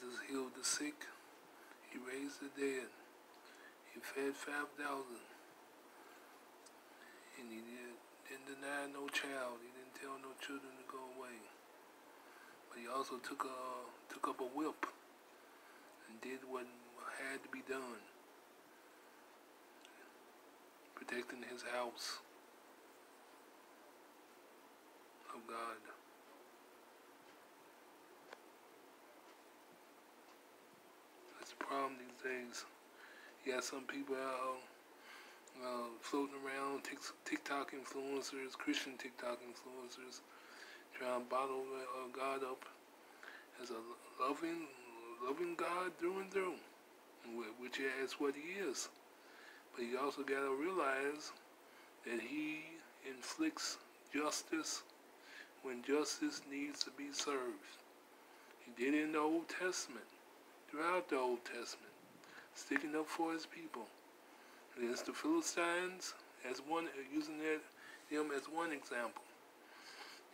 Jesus healed the sick. He raised the dead. He fed 5,000. And he did, didn't deny no child. He didn't tell no children to go away. But he also took, a, took up a whip and did what had to be done. Protecting his house of God. That's the problem these days. You got some people out uh, floating around, TikTok influencers, Christian TikTok influencers, trying to bottle uh, God up as a loving, loving God through and through, which is what He is. But you also got to realize that He inflicts justice when justice needs to be served. He did in the Old Testament, throughout the Old Testament, sticking up for his people. Against the Philistines, as one using that, them as one example,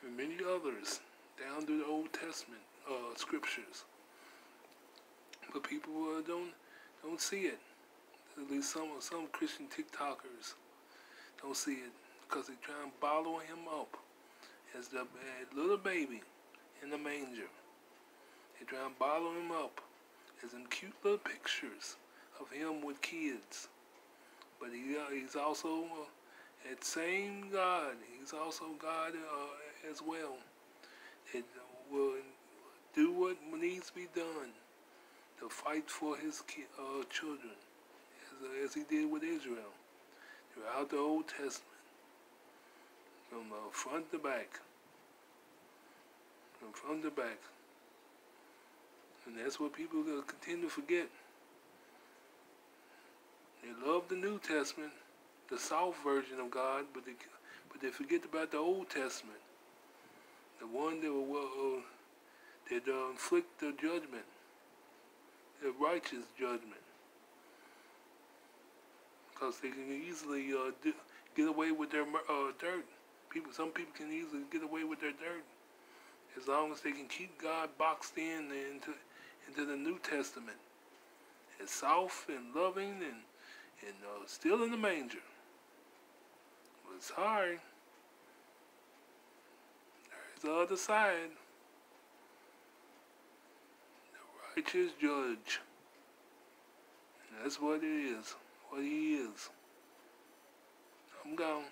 and many others down through the Old Testament uh, scriptures. But people uh, don't don't see it. At least some some Christian TikTokers don't see it because they try and bottle him up as the uh, little baby in the manger. They try and bottle him up as them cute little pictures of him with kids. But he, uh, he's also uh, that same God. He's also God uh, as well. That will do what needs to be done to fight for his uh, children, as, as he did with Israel throughout the Old Testament, from uh, front to back, from front to back. And that's what people will continue to forget. They love the New Testament, the soft version of God, but they, but they forget about the Old Testament, the one that will uh, that uh, inflict the judgment, the righteous judgment, because they can easily uh, do, get away with their uh, dirt. People, some people can easily get away with their dirt as long as they can keep God boxed in into into the New Testament. It's soft and loving and and uh, still in the manger. But it's hard. There's the other side. The righteous judge. And that's what it is. What he is. I'm gone.